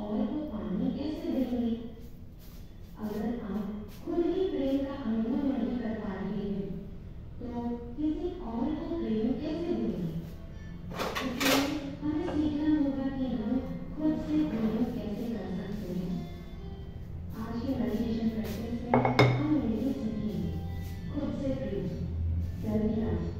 और को पानी कैसे देंगे अगर आप खुद ही प्रेम का अनुभव नहीं कर पा रहे हैं तो किसी और को प्रेम कैसे देंगे हमें सीखना होगा कि हम खुद से प्रेम कैसे कर सकते हैं। आज के मेडिटेशन प्रैक्टिस में हम यही सीखेंगे, खुद से प्रेम। सेल्फ